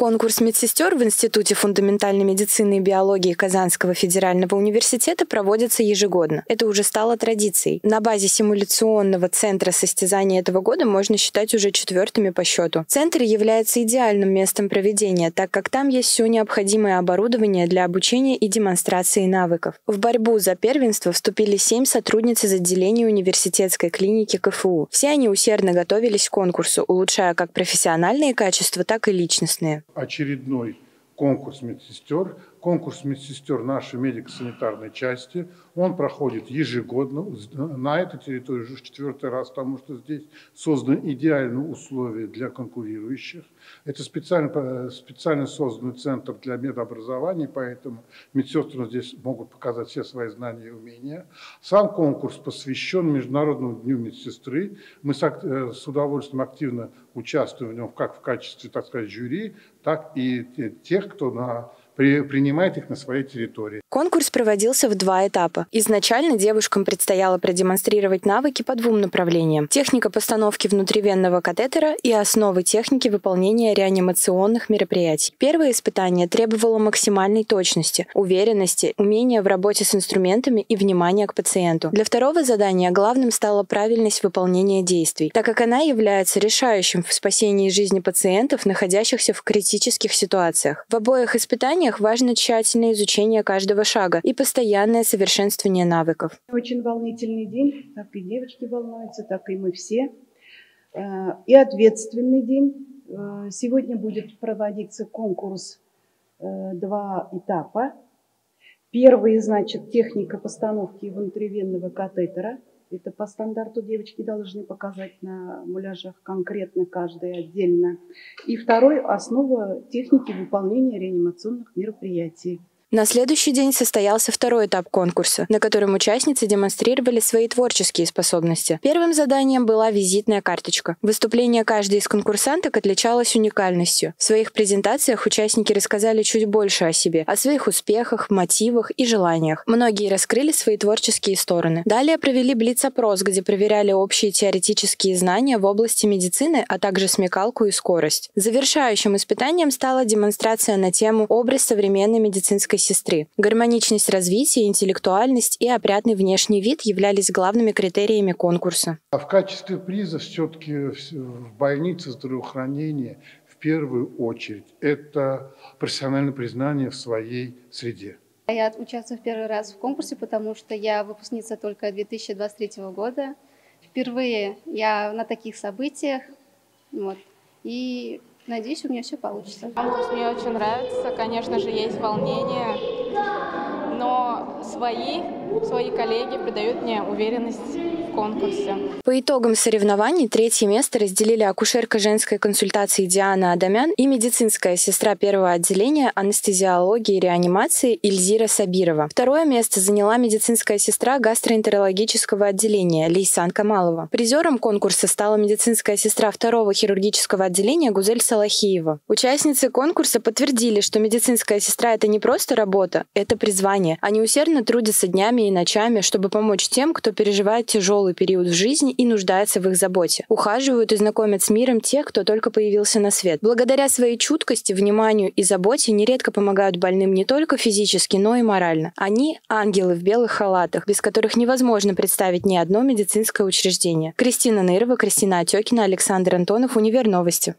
Конкурс медсестер в Институте фундаментальной медицины и биологии Казанского федерального университета проводится ежегодно. Это уже стало традицией. На базе симуляционного центра состязания этого года можно считать уже четвертыми по счету. Центр является идеальным местом проведения, так как там есть все необходимое оборудование для обучения и демонстрации навыков. В борьбу за первенство вступили семь сотрудниц из отделения университетской клиники КФУ. Все они усердно готовились к конкурсу, улучшая как профессиональные качества, так и личностные очередной конкурс медсестер. Конкурс медсестер нашей медико-санитарной части. Он проходит ежегодно на этой территории уже в четвертый раз, потому что здесь созданы идеальные условия для конкурирующих. Это специально, специально созданный центр для медобразования, поэтому медсестры здесь могут показать все свои знания и умения. Сам конкурс посвящен Международному дню медсестры. Мы с, э, с удовольствием активно участвуем в нем как в качестве, так сказать, жюри, так и тех, кто на при, принимает их на своей территории. Конкурс проводился в два этапа. Изначально девушкам предстояло продемонстрировать навыки по двум направлениям. Техника постановки внутривенного катетера и основы техники выполнения реанимационных мероприятий. Первое испытание требовало максимальной точности, уверенности, умения в работе с инструментами и внимания к пациенту. Для второго задания главным стала правильность выполнения действий, так как она является решающим в спасении жизни пациентов, находящихся в критических ситуациях. В обоих испытаниях отношениях важно тщательное изучение каждого шага и постоянное совершенствование навыков. Очень волнительный день, как и девочки волнуются, так и мы все. Э, и ответственный день. Э, сегодня будет проводиться конкурс э, два этапа. Первый, значит, техника постановки внутривенного катетера – это по стандарту девочки должны показать на муляжах конкретно каждый отдельно. И второй – основа техники выполнения реанимационных мероприятий. На следующий день состоялся второй этап конкурса, на котором участницы демонстрировали свои творческие способности. Первым заданием была визитная карточка. Выступление каждой из конкурсанток отличалось уникальностью. В своих презентациях участники рассказали чуть больше о себе, о своих успехах, мотивах и желаниях. Многие раскрыли свои творческие стороны. Далее провели блиц-опрос, где проверяли общие теоретические знания в области медицины, а также смекалку и скорость. Завершающим испытанием стала демонстрация на тему «Образ современной медицинской сестры. Гармоничность развития, интеллектуальность и опрятный внешний вид являлись главными критериями конкурса. А в качестве приза все-таки в больнице здравоохранения в первую очередь это профессиональное признание в своей среде. Я участвую в первый раз в конкурсе, потому что я выпускница только 2023 года. Впервые я на таких событиях. Вот. И Надеюсь, у меня все получится. Конкурс мне очень нравится. Конечно же, есть волнение, но свои, свои коллеги придают мне уверенность конкурсе. По итогам соревнований третье место разделили акушерка женской консультации Диана Адамян и медицинская сестра первого отделения анестезиологии и реанимации Ильзира Сабирова. Второе место заняла медицинская сестра гастроэнтерологического отделения Лейсан Камалова. Призером конкурса стала медицинская сестра второго хирургического отделения Гузель Салахиева. Участницы конкурса подтвердили, что медицинская сестра – это не просто работа, это призвание. Они усердно трудятся днями и ночами, чтобы помочь тем, кто переживает тяжелые тяжелый период в жизни и нуждается в их заботе. Ухаживают и знакомят с миром тех, кто только появился на свет. Благодаря своей чуткости, вниманию и заботе нередко помогают больным не только физически, но и морально. Они – ангелы в белых халатах, без которых невозможно представить ни одно медицинское учреждение. Кристина Нырова, Кристина Отекина, Александр Антонов, Универ Новости.